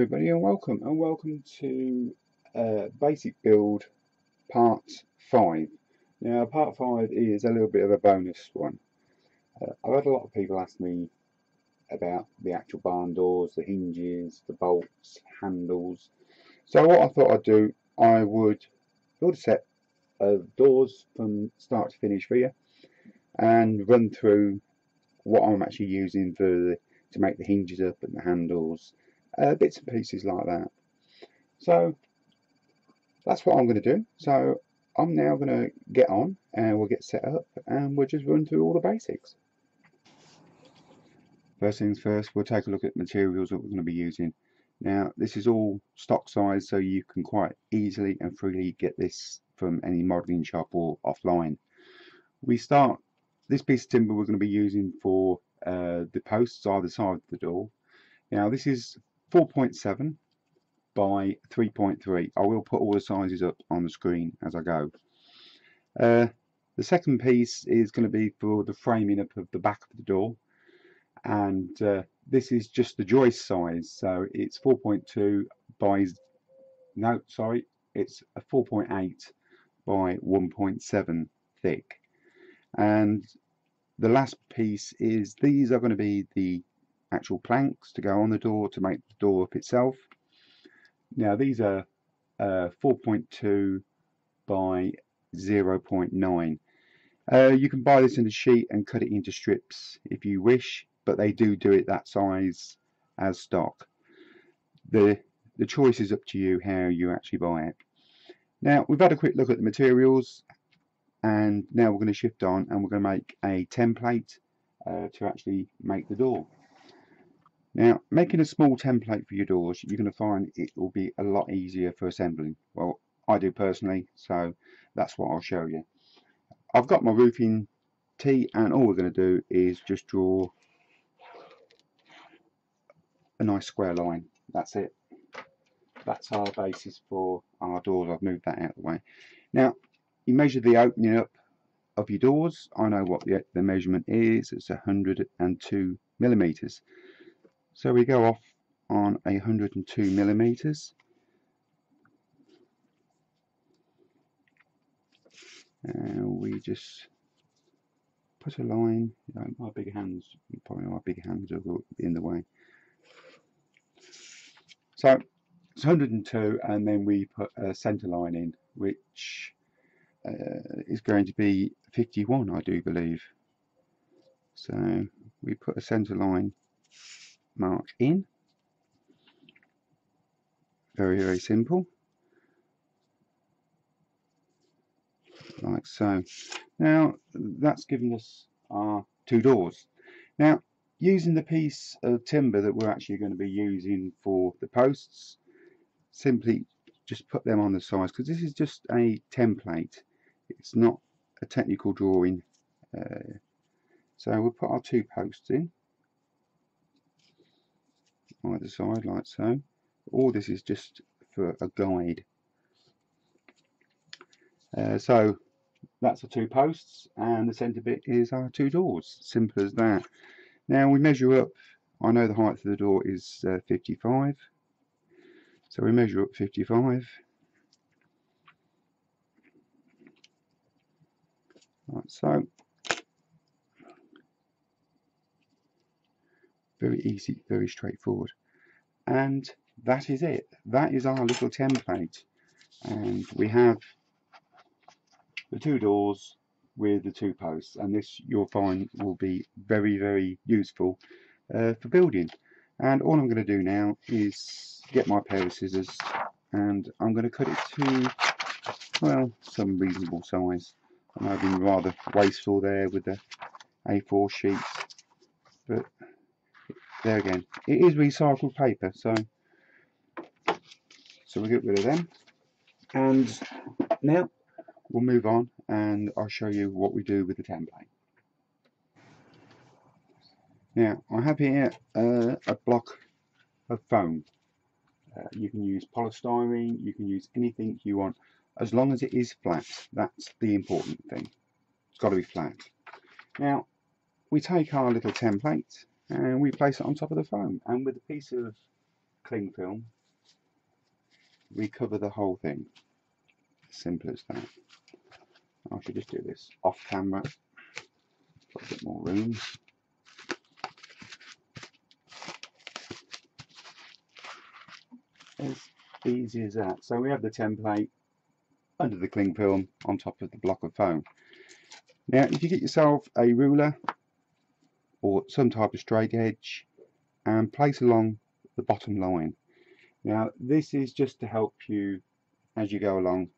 Everybody and welcome and welcome to uh, basic build part 5. Now part 5 is a little bit of a bonus one. Uh, I've had a lot of people ask me about the actual barn doors, the hinges, the bolts, handles. So what I thought I'd do, I would build a set of doors from start to finish for you and run through what I'm actually using for the, to make the hinges up and the handles uh, bits and pieces like that. So that's what I'm going to do. So I'm now going to get on and we'll get set up and we'll just run through all the basics. First things first, we'll take a look at materials that we're going to be using. Now this is all stock size so you can quite easily and freely get this from any modelling shop or offline. We start this piece of timber we're going to be using for uh, the posts either side of the door. Now this is 4.7 by 3.3. I will put all the sizes up on the screen as I go. Uh, the second piece is going to be for the framing up of the back of the door and uh, this is just the joist size so it's 4.2 by no sorry it's a 4.8 by 1.7 thick and the last piece is these are going to be the actual planks to go on the door to make the door up itself. Now these are uh, 4.2 by 0.9. Uh, you can buy this in a sheet and cut it into strips if you wish, but they do do it that size as stock. The, the choice is up to you how you actually buy it. Now we've had a quick look at the materials and now we're going to shift on and we're going to make a template uh, to actually make the door. Now, making a small template for your doors, you're going to find it will be a lot easier for assembling. Well, I do personally, so that's what I'll show you. I've got my roofing tee, and all we're going to do is just draw a nice square line. That's it. That's our basis for our doors. I've moved that out of the way. Now, you measure the opening up of your doors. I know what the, the measurement is. It's 102 millimeters. So we go off on a 102 millimeters. And we just put a line, you know, my big hands, probably my big hands be in the way. So it's 102 and then we put a centre line in which uh, is going to be 51 I do believe. So we put a centre line mark in. Very, very simple. Like so. Now, that's given us our two doors. Now, using the piece of timber that we're actually going to be using for the posts, simply just put them on the sides because this is just a template. It's not a technical drawing. Uh, so we'll put our two posts in either side like so. All this is just for a guide. Uh, so that's the two posts and the centre bit is our two doors. Simple as that. Now we measure up I know the height of the door is uh, 55 so we measure up 55 like so. Very easy very straightforward and that is it. That is our little template. And we have the two doors with the two posts. And this you'll find will be very very useful uh, for building. And all I'm going to do now is get my pair of scissors and I'm going to cut it to well some reasonable size. Know I've been rather wasteful there with the A4 sheets but there again. It is recycled paper so so we get rid of them. And now we'll move on and I'll show you what we do with the template. Now I have here uh, a block of foam. Uh, you can use polystyrene you can use anything you want. As long as it is flat that's the important thing. It's got to be flat. Now we take our little template and we place it on top of the foam. And with a piece of cling film we cover the whole thing. Simple as that. I should just do this off camera. Got a bit more room. As easy as that. So we have the template under the cling film on top of the block of foam. Now if you get yourself a ruler or some type of straight edge and place along the bottom line. Now this is just to help you as you go along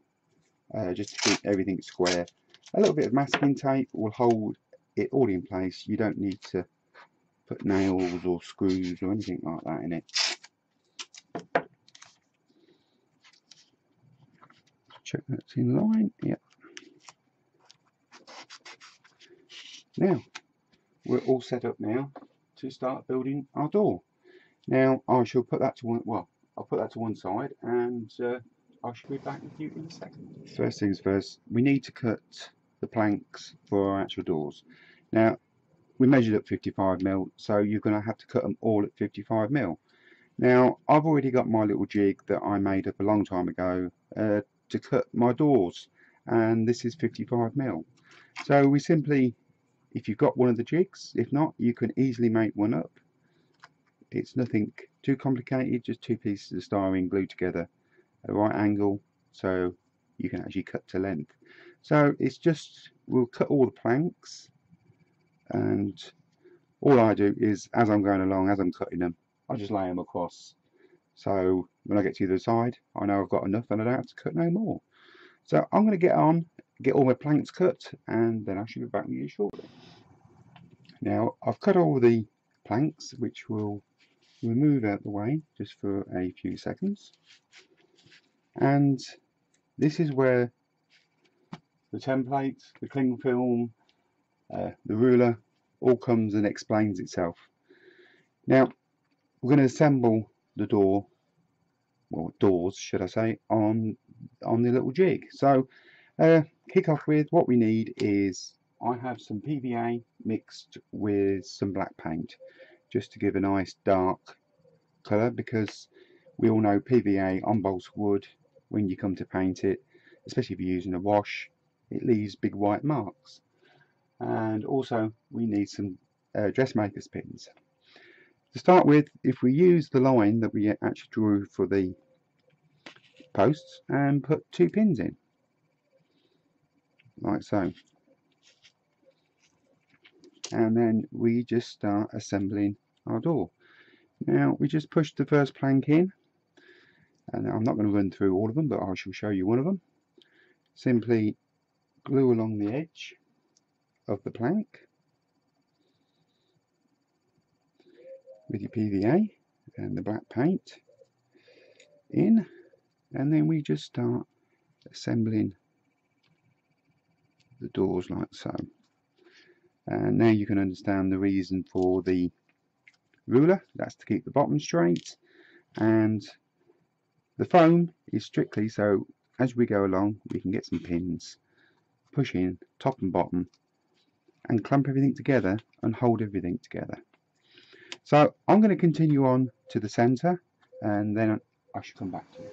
uh, just to keep everything square. A little bit of masking tape will hold it all in place. You don't need to put nails or screws or anything like that in it. Check that's in line yep. Now we're all set up now to start building our door. Now I shall put that to one well I'll put that to one side and uh, I shall be back with you in a second. First things first we need to cut the planks for our actual doors. Now we measured at 55 mil so you're going to have to cut them all at 55 mil. Now I've already got my little jig that I made up a long time ago uh, to cut my doors and this is 55 mil. So we simply if you've got one of the jigs if not you can easily make one up. It's nothing too complicated just two pieces of styrene glued together at a right angle so you can actually cut to length. So it's just we'll cut all the planks and all I do is as I'm going along as I'm cutting them I just lay them across. So when I get to the other side I know I've got enough and I don't have to cut no more. So I'm going to get on get all my planks cut and then I should be back with you shortly. Now I've cut all the planks which will remove out the way just for a few seconds. And this is where the template, the cling film, uh, the ruler all comes and explains itself. Now we're going to assemble the door or doors should I say on on the little jig. So uh, kick off with what we need is I have some PVA mixed with some black paint just to give a nice dark colour because we all know PVA on balsa wood when you come to paint it especially if you're using a wash it leaves big white marks. And also we need some uh, dressmakers pins. To start with if we use the line that we actually drew for the posts and put two pins in like so. And then we just start assembling our door. Now we just push the first plank in. And I'm not going to run through all of them but I shall show you one of them. Simply glue along the edge of the plank. With your PVA and the black paint in. And then we just start assembling the doors like so. And now you can understand the reason for the ruler. That's to keep the bottom straight. And the foam is strictly so as we go along we can get some pins push in top and bottom and clamp everything together and hold everything together. So I'm going to continue on to the center and then I should come back to you.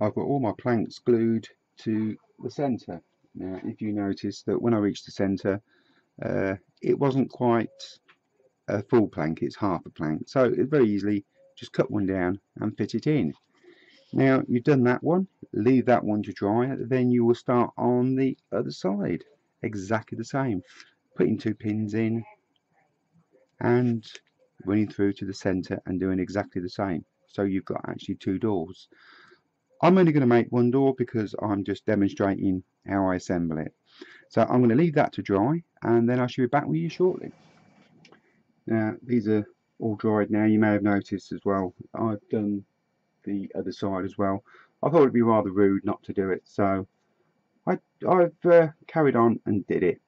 I've got all my planks glued to the center now if you notice that when I reached the center uh, it wasn't quite a full plank it's half a plank. So very easily just cut one down and fit it in. Now you've done that one leave that one to dry then you will start on the other side. Exactly the same. Putting two pins in and running through to the center and doing exactly the same. So you've got actually two doors I'm only going to make one door because I'm just demonstrating how I assemble it. So I'm going to leave that to dry and then I shall be back with you shortly. Now these are all dried now. You may have noticed as well I've done the other side as well. I thought it'd be rather rude not to do it so I, have uh, carried on and did it.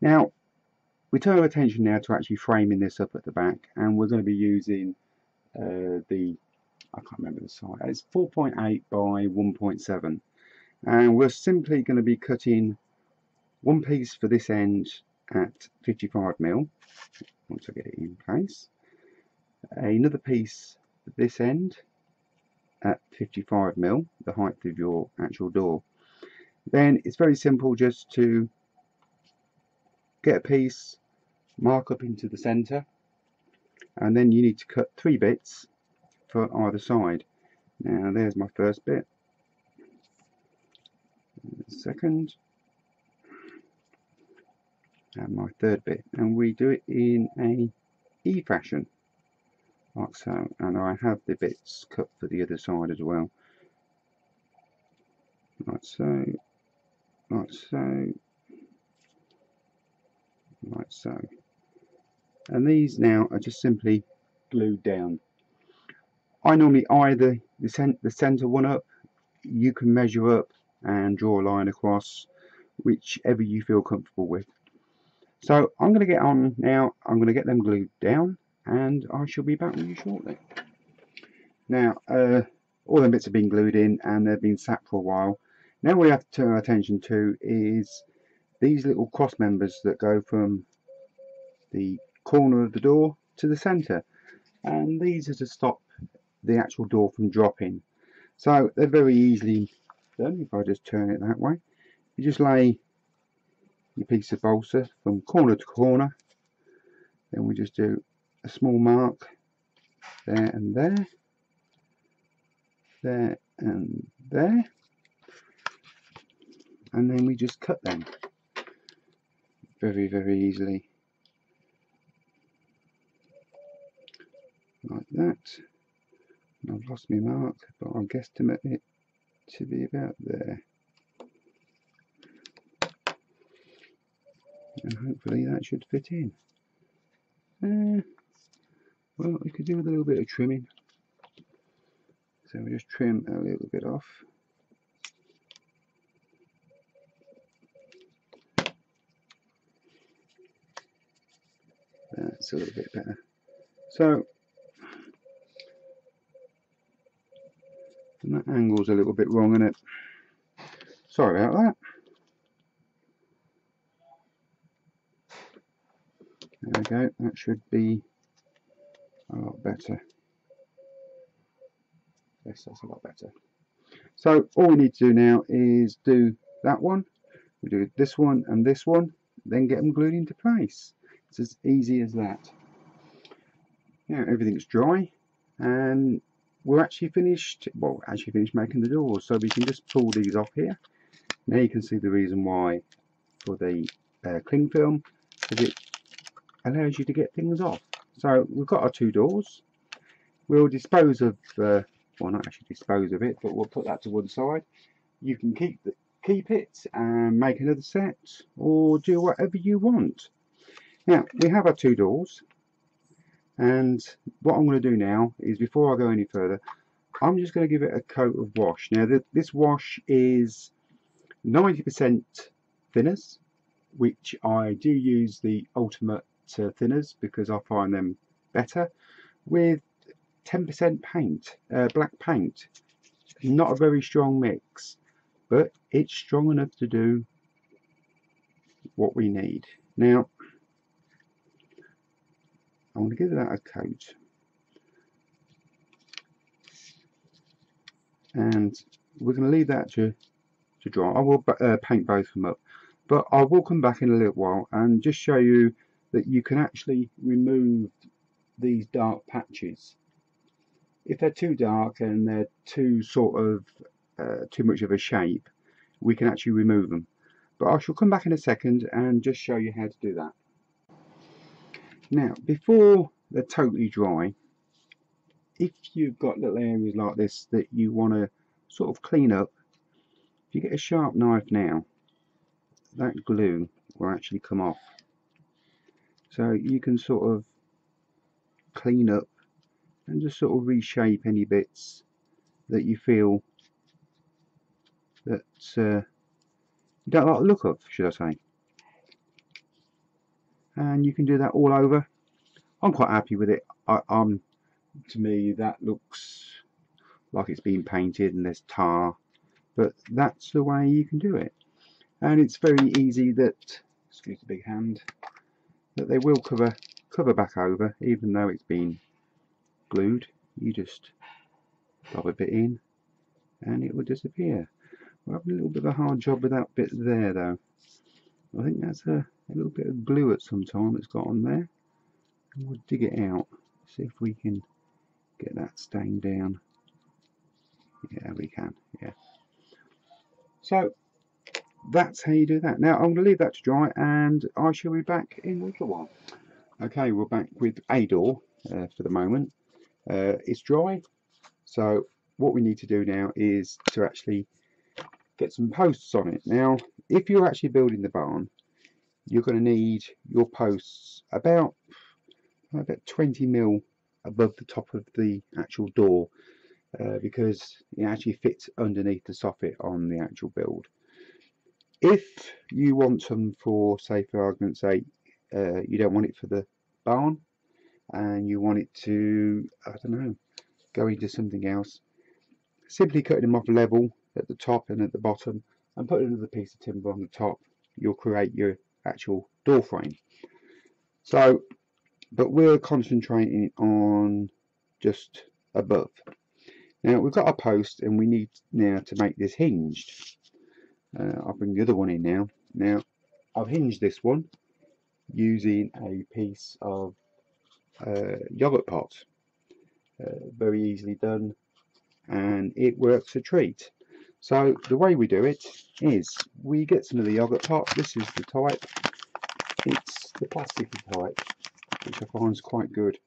Now we turn our attention now to actually framing this up at the back and we're going to be using uh, the I can't remember the size it's 4.8 by 1.7 and we're simply going to be cutting one piece for this end at 55 mil once I get it in place. Another piece this end at 55 mil, the height of your actual door. Then it's very simple just to get a piece, mark up into the center, and then you need to cut three bits for either side. Now there's my first bit, second, and my third bit, and we do it in a E fashion. Like so. And I have the bits cut for the other side as well. Like so. Like so. Like so. And these now are just simply glued down I normally either the, cent the center one up you can measure up and draw a line across whichever you feel comfortable with so I'm going to get on now I'm going to get them glued down and I shall be back with you shortly. Now, uh, all the bits have been glued in and they've been sat for a while. Now what we have to turn our attention to is these little cross members that go from the corner of the door to the centre and these are to stop the actual door from dropping so they're very easily done if I just turn it that way you just lay your piece of balsa from corner to corner then we just do a small mark there and there, there and there, and then we just cut them very, very easily. Like that. I've lost my mark, but I'll guesstimate it to be about there. And hopefully that should fit in. Uh, well, we could do a little bit of trimming. So we just trim a little bit off. That's a little bit better. So, and that angle's a little bit wrong isn't it. Sorry about that. There we go, that should be a lot better. Yes, that's a lot better. So all we need to do now is do that one, we do this one and this one, then get them glued into place. It's as easy as that. Now everything's dry and we're actually finished, well actually finished making the doors so we can just pull these off here. Now you can see the reason why for the uh, cling film because it allows you to get things off. So we've got our two doors. We'll dispose of, uh, well not actually dispose of it, but we'll put that to one side. You can keep the, keep it and make another set or do whatever you want. Now we have our two doors and what I'm going to do now is before I go any further I'm just going to give it a coat of wash. Now this wash is 90% thinners which I do use the ultimate uh, thinners because I find them better with 10% paint, uh, black paint. Not a very strong mix, but it's strong enough to do what we need. Now, I want to give that a coat. And we're going to leave that to, to dry. I will uh, paint both of them up. But I will come back in a little while and just show you that you can actually remove these dark patches. If they're too dark and they're too sort of uh, too much of a shape, we can actually remove them. But I shall come back in a second and just show you how to do that. Now, before they're totally dry, if you've got little areas like this that you want to sort of clean up, if you get a sharp knife now, that glue will actually come off. So you can sort of clean up and just sort of reshape any bits that you feel that uh, you don't like the look of should I say and you can do that all over I'm quite happy with it I, um, to me that looks like it's been painted and there's tar but that's the way you can do it and it's very easy that excuse the big hand that they will cover cover back over even though it's been glued you just drop a bit in and it will disappear. We're having a little bit of a hard job with that bit there though. I think that's a, a little bit of glue at some time it's got on there. And we'll dig it out, see if we can get that stain down. Yeah, we can, yeah. So, that's how you do that. Now, I'm going to leave that to dry and I shall be back in a little while. Okay, we're back with a door uh, for the moment. Uh, it's dry, so what we need to do now is to actually get some posts on it. Now, if you're actually building the barn, you're going to need your posts about about 20 mil above the top of the actual door uh, because it actually fits underneath the soffit on the actual build. If you want some for, say, for argument's sake, uh, you don't want it for the barn and you want it to, I don't know, go into something else, simply cutting them off level at the top and at the bottom and put another piece of timber on the top, you'll create your actual door frame. So, but we're concentrating on just above. Now we've got a post and we need now to make this hinged. Uh, I'll bring the other one in now. Now I've hinged this one using a piece of uh, yogurt pot. Uh, very easily done and it works a treat. So the way we do it is we get some of the yogurt pot. This is the type. It's the plasticky type, which I find is quite good.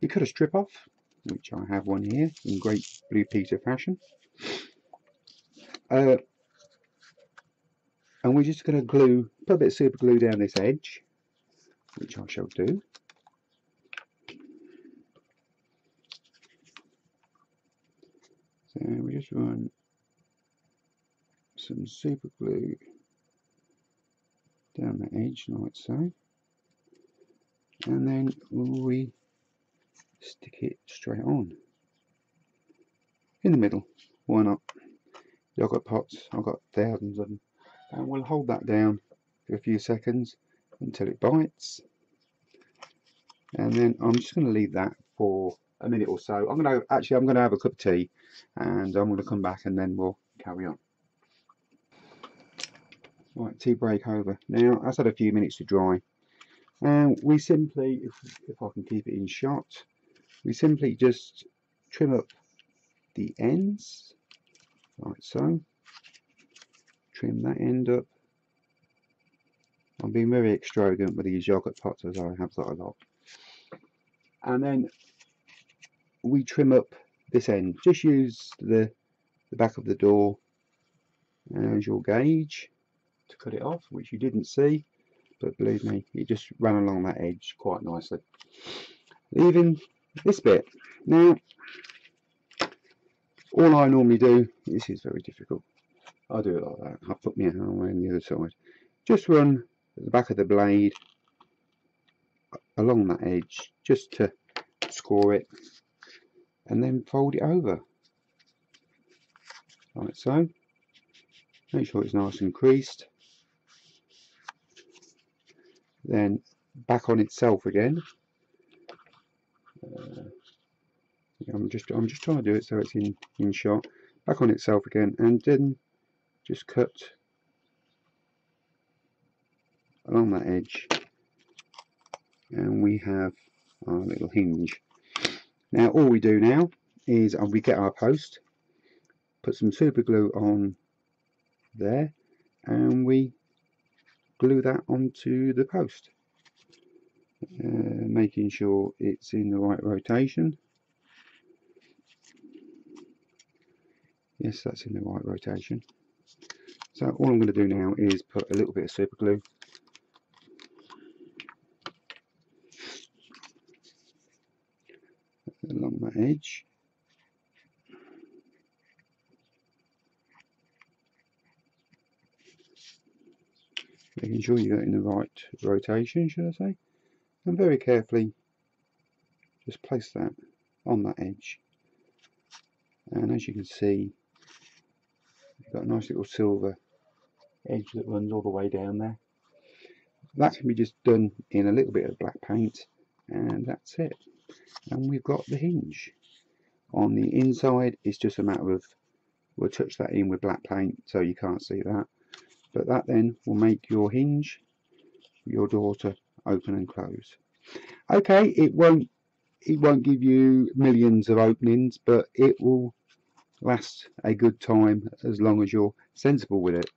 We cut a strip off, which I have one here in great Blue Peter fashion. Uh, and we're just going to glue, put a bit of super glue down this edge which I shall do. So we just run some super glue down the edge like so. And then we stick it straight on. In the middle why not? Yogurt pots I've got thousands of them and we'll hold that down for a few seconds until it bites. And then I'm just going to leave that for a minute or so. I'm going to actually I'm going to have a cup of tea and I'm going to come back and then we'll carry on right tea break over. Now that's had a few minutes to dry. And we simply if, if I can keep it in shot we simply just trim up the ends. Like so trim that end up. I'm being very extravagant with these yogurt pots as I have got a lot. And then we trim up this end. Just use the, the back of the door uh, as your gauge to cut it off, which you didn't see. But believe me, it just ran along that edge quite nicely. Leaving this bit. Now, all I normally do, this is very difficult. I do it like that. I put my arm on the other side. Just run the back of the blade along that edge just to score it and then fold it over like so make sure it's nice and creased then back on itself again. Uh, I'm just I'm just trying to do it so it's in in shot. Back on itself again and then just cut along that edge. And we have our little hinge. Now all we do now is uh, we get our post put some super glue on there and we glue that onto the post. Uh, making sure it's in the right rotation. Yes that's in the right rotation. So all I'm going to do now is put a little bit of super glue. Along that edge. Making sure you're in the right rotation, should I say. And very carefully just place that on that edge. And as you can see, you've got a nice little silver edge that runs all the way down there. That can be just done in a little bit of black paint and that's it and we've got the hinge on the inside it's just a matter of we'll touch that in with black paint so you can't see that but that then will make your hinge your door to open and close. Okay it won't it won't give you millions of openings but it will last a good time as long as you're sensible with it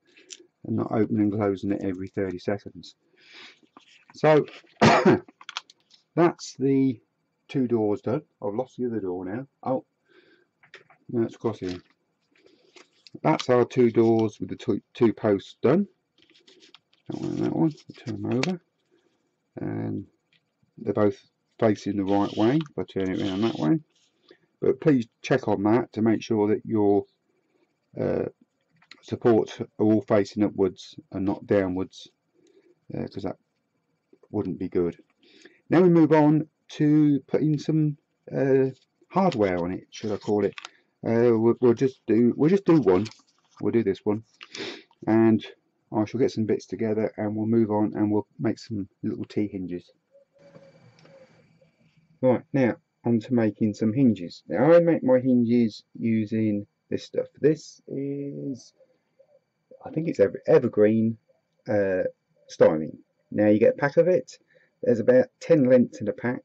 and not opening and closing it every 30 seconds. So that's the two doors done. I've lost the other door now. Oh no it's here that's our two doors with the two, two posts done. That one and that one turn them over. And they're both facing the right way if I turn it around that way. But please check on that to make sure that your uh, supports are all facing upwards and not downwards because uh, that wouldn't be good. Now we move on to putting some uh, hardware on it should I call it uh, we'll, we'll, just do we'll just do one. We'll do this one. And I shall get some bits together and we'll move on and we'll make some little T-hinges right now on to making some hinges. Now I make my hinges using this stuff. This is I think it's ever, evergreen uh, now you get a pack of it. There's about 10 lengths in a pack.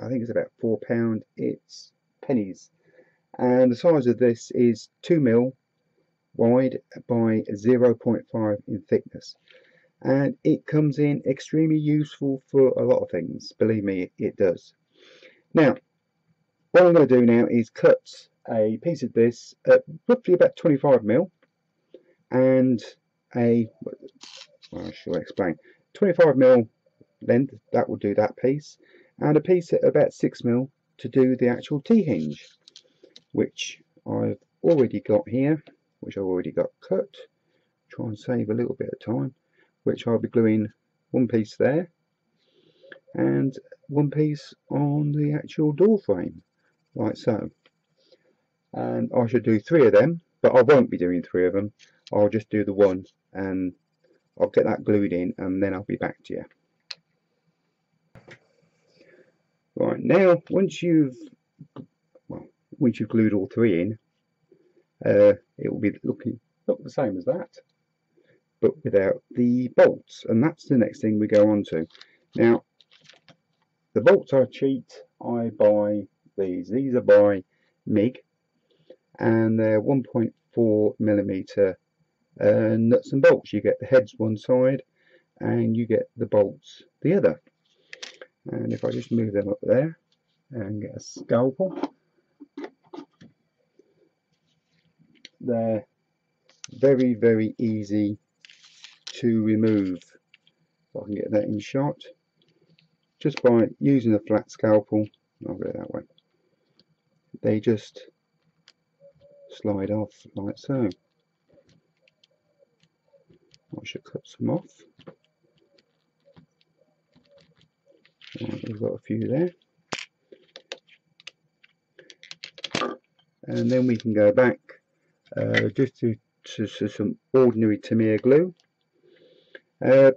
I think it's about four pound. It's pennies and the size of this is 2 mil wide by 0.5 in thickness. And it comes in extremely useful for a lot of things believe me it does. Now what I'm going to do now is cut a piece of this at roughly about 25 mil and a well, I explain? 25 mil length that will do that piece and a piece at about 6 mil to do the actual T-hinge which I've already got here which I've already got cut. Try and save a little bit of time which I'll be gluing one piece there and one piece on the actual door frame like so. And I should do three of them but I won't be doing three of them. I'll just do the one and I'll get that glued in and then I'll be back to you. Right now once you've once you've glued all three in uh, it will be looking look the same as that but without the bolts. And that's the next thing we go on to. Now the bolts are cheap I buy these. These are by MIG and they're 1.4 millimeter uh, nuts and bolts. You get the heads one side and you get the bolts the other. And if I just move them up there and get a scalpel they're very very easy to remove. I can get that in shot. Just by using a flat scalpel I'll go that way. They just slide off like so. I should cut some off. Right, we've got a few there. And then we can go back uh, just to, to, to, some ordinary Tamiya glue. Uh,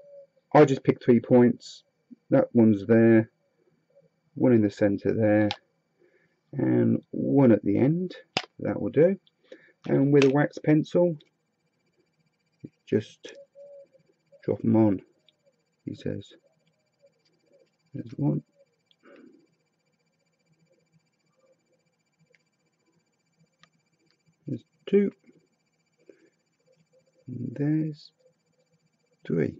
I just picked three points. That one's there, one in the centre there, and one at the end. That will do. And with a wax pencil, just drop them on. He says, "There's one." Two. There's three.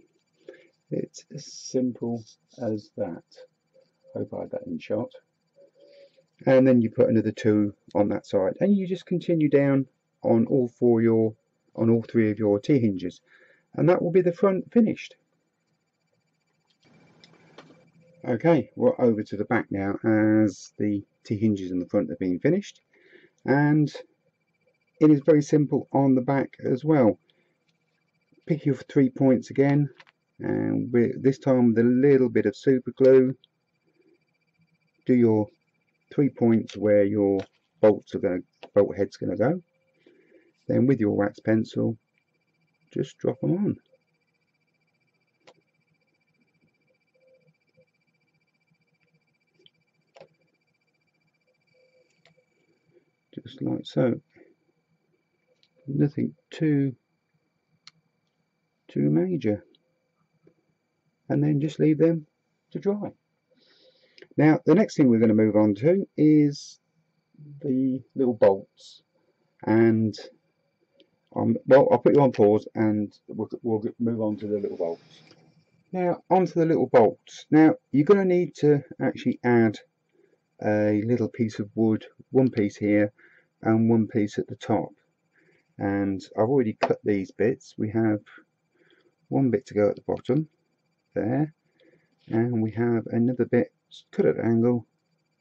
It's as simple as that. Hope I had that in shot. And then you put another two on that side and you just continue down on all four your on all three of your T-hinges and that will be the front finished. Okay we're over to the back now as the T-hinges in the front have been finished and it is very simple on the back as well. Pick your three points again and this time with a little bit of super glue do your three points where your bolts are going to bolt heads going to go. Then with your wax pencil just drop them on. Just like so nothing too too major. And then just leave them to dry. Now the next thing we're going to move on to is the little bolts. And um, well I'll put you on pause and we'll, we'll move on to the little bolts. Now onto the little bolts. Now you're going to need to actually add a little piece of wood one piece here and one piece at the top and I've already cut these bits. We have one bit to go at the bottom there. And we have another bit cut at an angle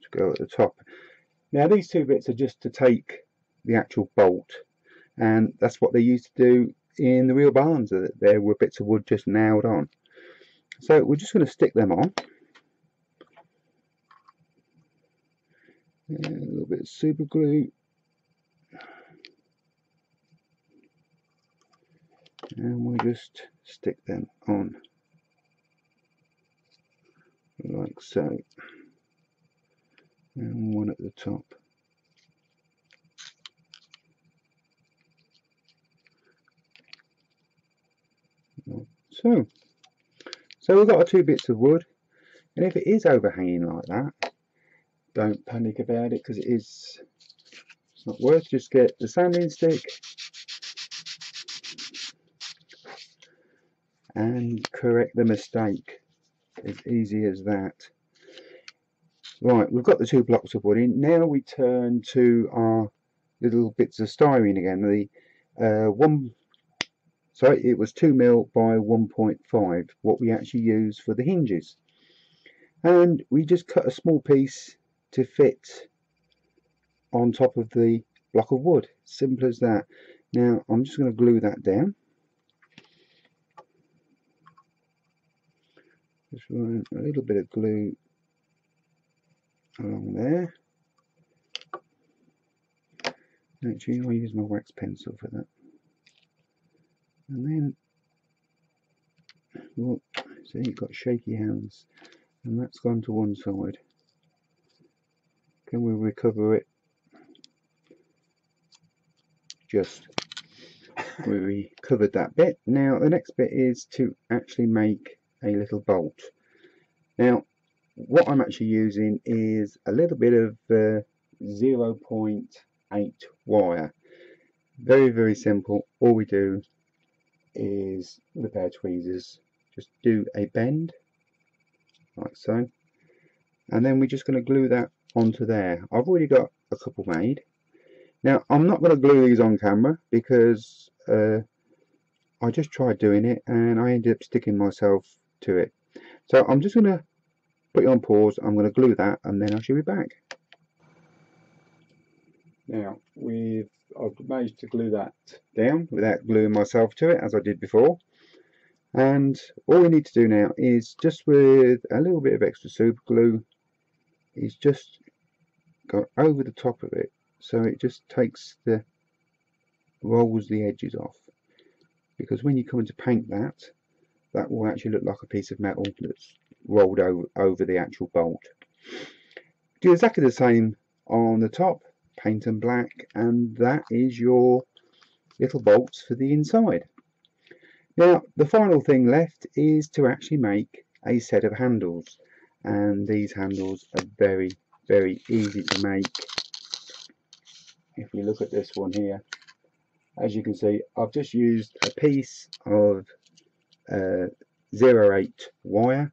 to go at the top. Now these two bits are just to take the actual bolt. And that's what they used to do in the real barns there were bits of wood just nailed on. So we're just going to stick them on. A little bit of super glue and we'll just stick them on. Like so. And one at the top. So. So we've got our two bits of wood. And if it is overhanging like that don't panic about it because it is it's not worth just get the sanding stick and correct the mistake as easy as that. Right we've got the two blocks of wood in. Now we turn to our little bits of styrene again. The uh, one sorry it was 2 mil by 1.5 what we actually use for the hinges. And we just cut a small piece to fit on top of the block of wood. Simple as that. Now I'm just going to glue that down just run a little bit of glue along there. Actually I'll use my wax pencil for that. And then well see you've got shaky hands and that's gone to one side. Can we recover it? Just we recovered that bit. Now the next bit is to actually make a little bolt. Now what I'm actually using is a little bit of uh, 0.8 wire. Very very simple. All we do is with a pair of tweezers. Just do a bend like so. And then we're just going to glue that onto there. I've already got a couple made. Now I'm not going to glue these on camera because uh, I just tried doing it and I ended up sticking myself to it. So I'm just going to put it on pause. I'm going to glue that and then I shall be back. Now we've I've managed to glue that down without gluing myself to it as I did before. And all we need to do now is just with a little bit of extra super glue is just go over the top of it so it just takes the rolls the edges off because when you come to paint that that will actually look like a piece of metal that's rolled over, over the actual bolt. Do exactly the same on the top, paint them black, and that is your little bolts for the inside. Now the final thing left is to actually make a set of handles and these handles are very very easy to make if you look at this one here as you can see I've just used a piece of uh, 08 wire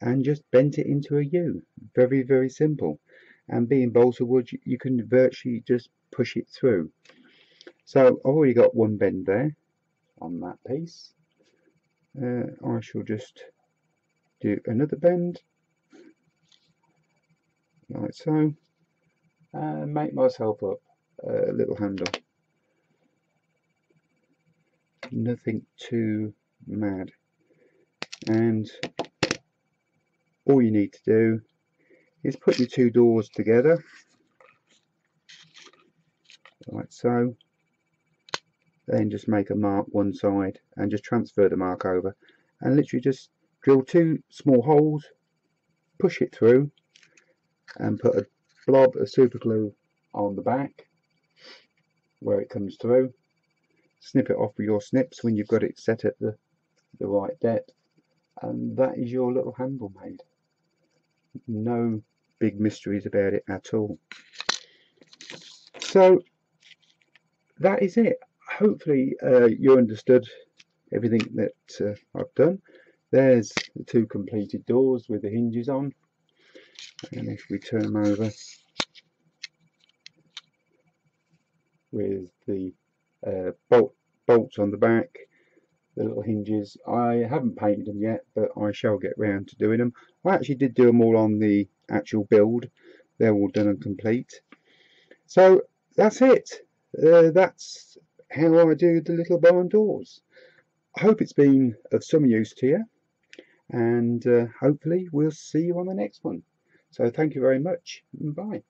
and just bent it into a U. Very, very simple. And being balsa wood, you can virtually just push it through. So I've already got one bend there on that piece. Uh, I shall just do another bend like so and make myself up a little handle. Nothing too mad. And all you need to do is put your two doors together like so then just make a mark one side and just transfer the mark over and literally just drill two small holes push it through and put a blob of super glue on the back where it comes through. Snip it off with your snips when you've got it set at the, the right depth and that is your little handle made no big mysteries about it at all. So that is it. Hopefully uh, you understood everything that uh, I've done. There's the two completed doors with the hinges on. And if we turn them over with the uh, bolt, bolts on the back the little hinges. I haven't painted them yet but I shall get round to doing them. I actually did do them all on the actual build. They're all done and complete. So that's it. Uh, that's how I do the little barn doors. I hope it's been of some use to you and uh, hopefully we'll see you on the next one. So thank you very much bye